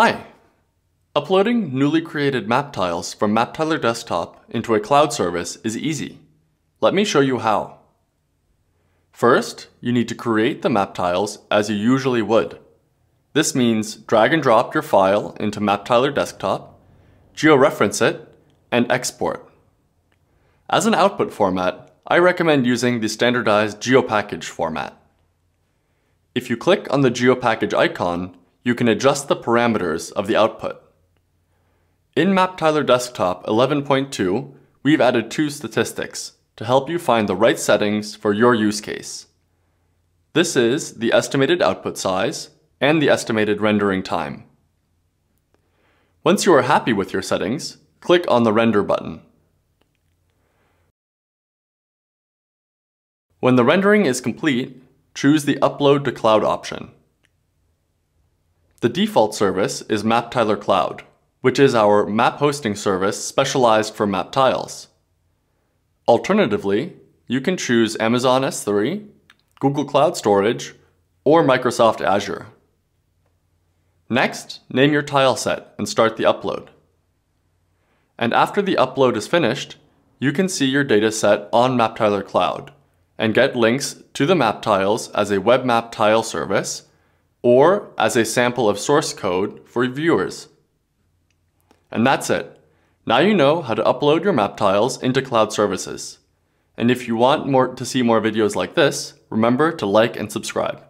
Hi! Uploading newly created map tiles from MapTiler Desktop into a cloud service is easy. Let me show you how. First, you need to create the map tiles as you usually would. This means drag and drop your file into MapTiler Desktop, georeference it, and export. As an output format, I recommend using the standardized GeoPackage format. If you click on the GeoPackage icon, you can adjust the parameters of the output. In MapTiler Desktop 11.2, we've added two statistics to help you find the right settings for your use case. This is the estimated output size and the estimated rendering time. Once you are happy with your settings, click on the Render button. When the rendering is complete, choose the Upload to Cloud option. The default service is MapTiler Cloud, which is our map hosting service specialized for map tiles. Alternatively, you can choose Amazon S3, Google Cloud Storage, or Microsoft Azure. Next, name your tile set and start the upload. And after the upload is finished, you can see your dataset on MapTiler Cloud and get links to the map tiles as a web map tile service or as a sample of source code for viewers. And that's it. Now you know how to upload your map tiles into cloud services. And if you want more to see more videos like this, remember to like and subscribe.